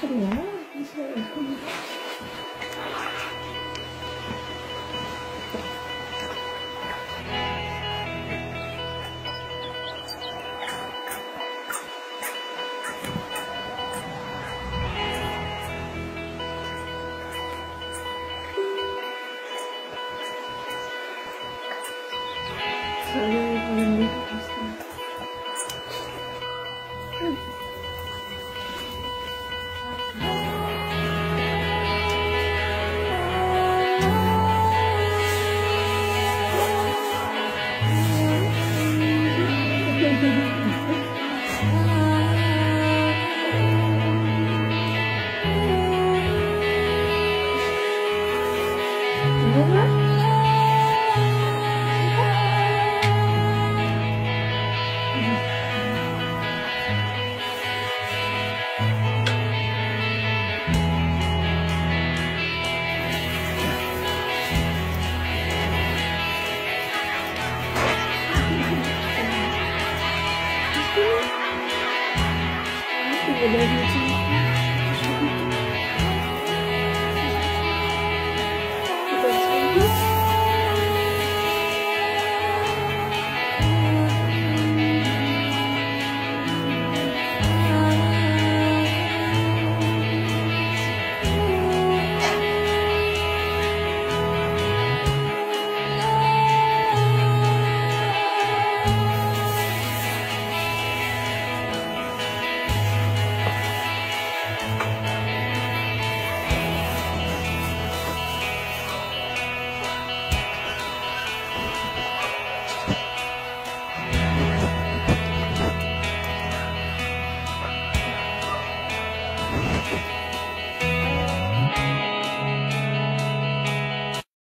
소리야? 무슨 소리야? 사랑 Mm-hmm. They gave you